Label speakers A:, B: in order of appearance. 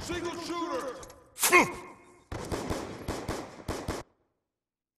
A: Single shooter!